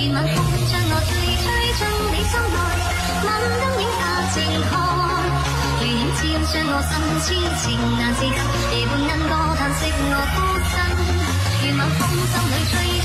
如晚风将我吹吹进你心内，晚灯影下静看，如影照将我心痴情难自禁，夜半莺歌叹息我孤身，如晚风心里吹。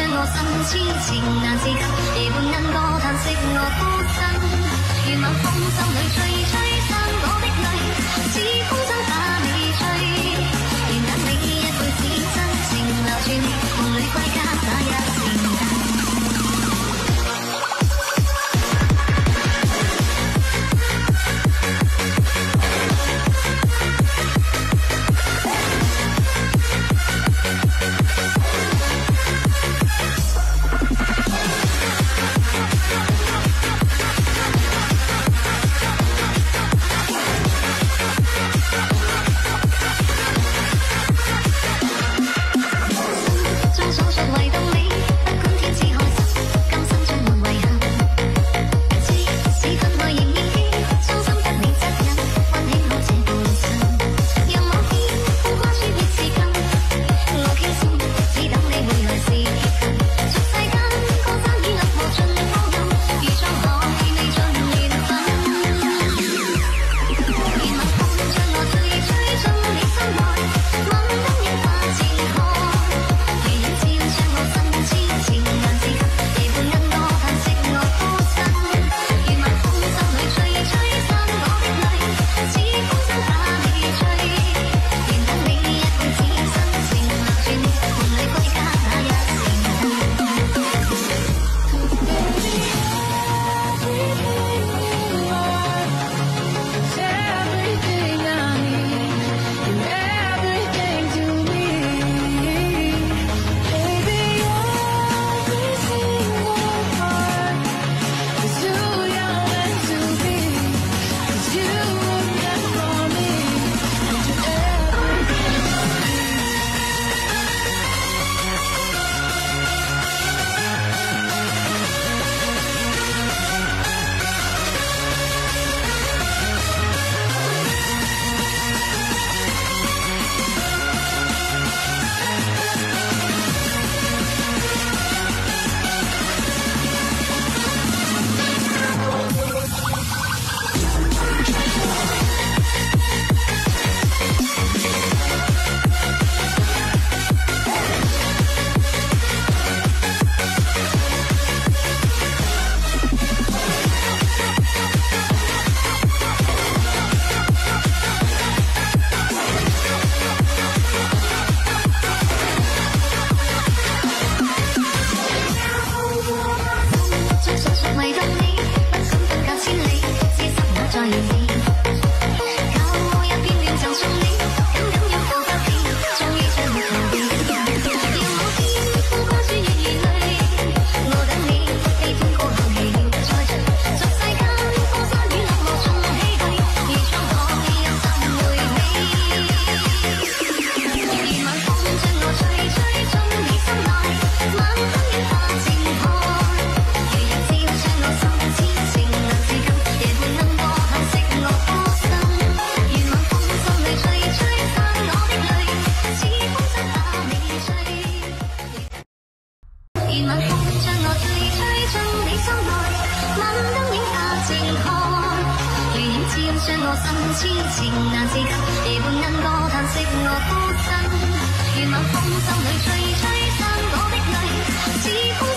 将我心痴情难自禁夜半莺歌叹息我孤身愿晚风心里吹吹如晚风将我吹吹进你心内，晚灯影下静看，如影照将我心痴情难自禁，夜半莺歌叹息我孤身，如晚风心里吹吹干我的泪。